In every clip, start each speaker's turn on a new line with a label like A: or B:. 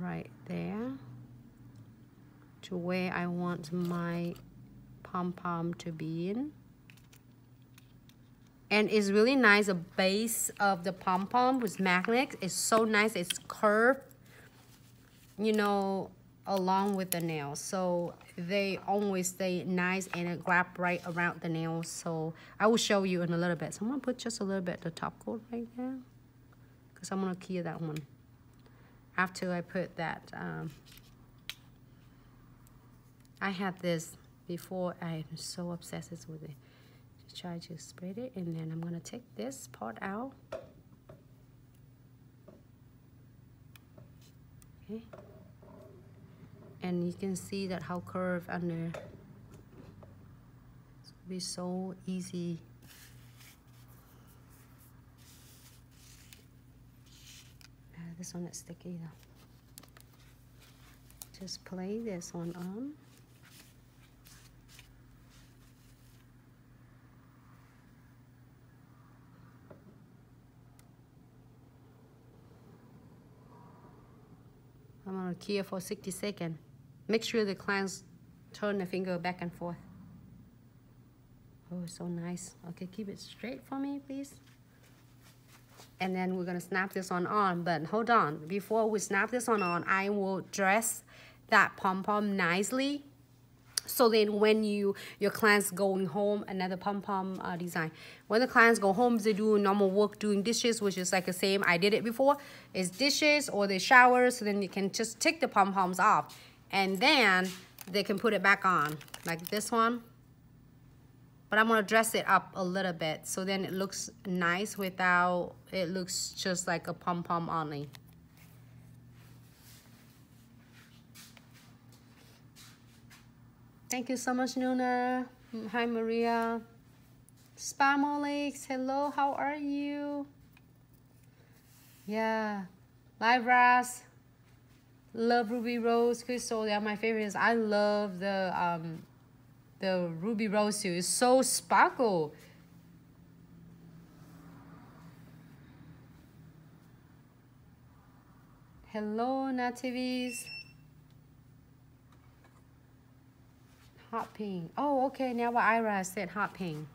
A: right there to where I want my pom-pom to be in. And it's really nice, the base of the pom-pom with magnet is so nice, it's curved, you know, along with the nails. So they always stay nice and it grab right around the nails. So I will show you in a little bit. So I'm gonna put just a little bit the top coat right there because I'm gonna clear that one after I put that um, I had this before I'm so obsessed with it. Just try to spread it and then I'm gonna take this part out. Okay. And you can see that how curved under. It's gonna be so easy this one is sticky though. Just play this one on. I'm gonna key for 60 seconds. Make sure the clients turn the finger back and forth. Oh, so nice. Okay, keep it straight for me, please and then we're gonna snap this one on. But hold on before we snap this one on I will dress that pom-pom nicely. So then when you your clients going home another pom-pom uh, design. When the clients go home they do normal work doing dishes which is like the same I did it before. Is dishes or they shower so then you can just take the pom-poms off. And then they can put it back on like this one but I'm gonna dress it up a little bit so then it looks nice without it looks just like a pom-pom only. Thank you so much Nuna. Hi Maria. Spam Alex hello how are you? Yeah. Live ras. Love ruby rose crystal they are my favorites. I love the um the ruby rose is so sparkle. Hello, nativies. Hot pink. Oh, okay. Now what Ira said hot pink.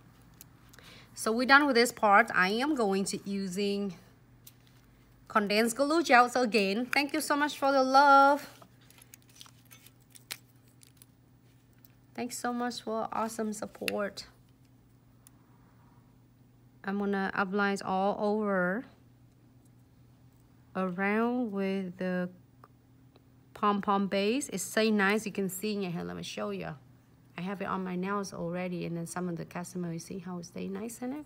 A: So we're done with this part. I am going to using condensed glue gel. So again, thank you so much for the love. Thanks so much for awesome support. I'm gonna apply it all over around with the pom-pom base. It's so nice. You can see in here. Let me show you. I have it on my nails already and then some of the customers see how it stays nice in it.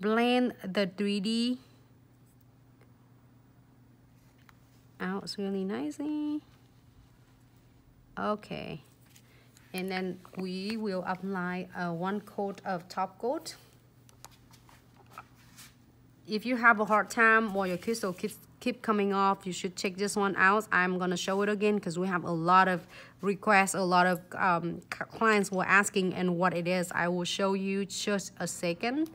A: Blend the 3D out really nicely. Okay. And then we will apply uh, one coat of top coat. If you have a hard time or your crystal keeps keep coming off, you should check this one out. I'm going to show it again because we have a lot of requests, a lot of um, clients were asking and what it is. I will show you just a second.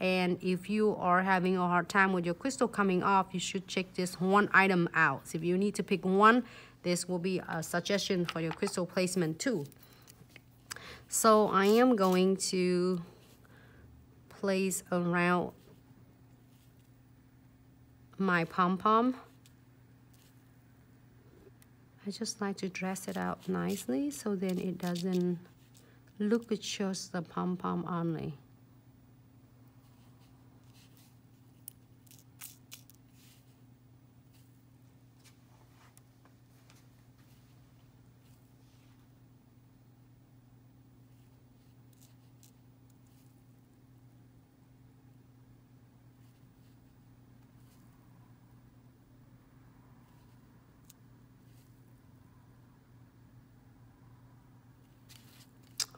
A: And if you are having a hard time with your crystal coming off, you should check this one item out. So if you need to pick one, this will be a suggestion for your crystal placement too. So I am going to place around my pom-pom. I just like to dress it out nicely so then it doesn't look just the pom-pom only.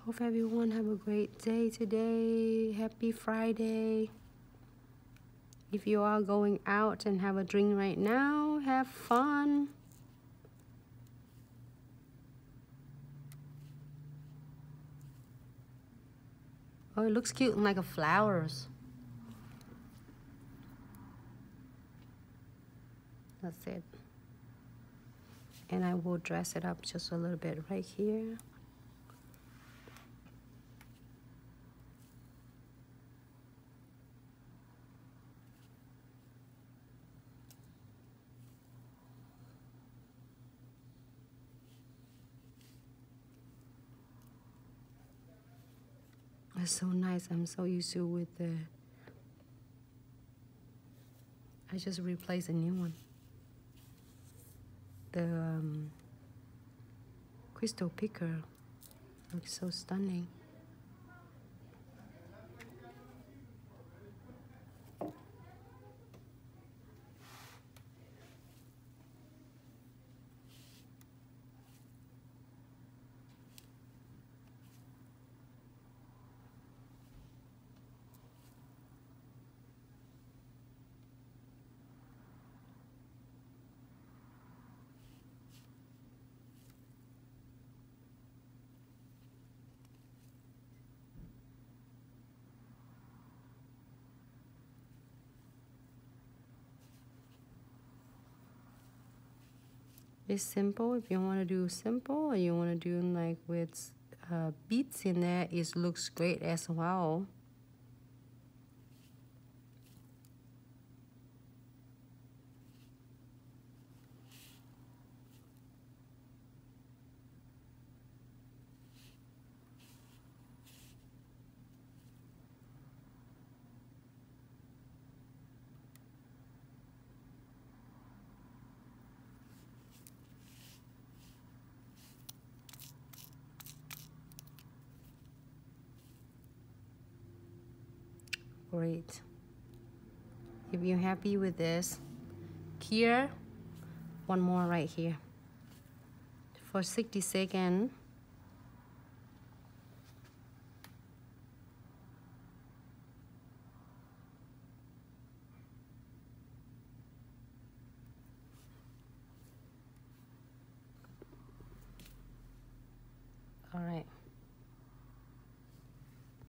A: Hope everyone have a great day today. Happy Friday. If you are going out and have a drink right now, have fun. Oh, it looks cute and like a flowers. That's it. And I will dress it up just a little bit right here. So nice. I'm so used to with the. I just replaced a new one. The um, crystal picker looks so stunning. It's simple. If you want to do simple or you want to do like with uh, beads in there it looks great as well great. If you're happy with this here one more right here. For 60 seconds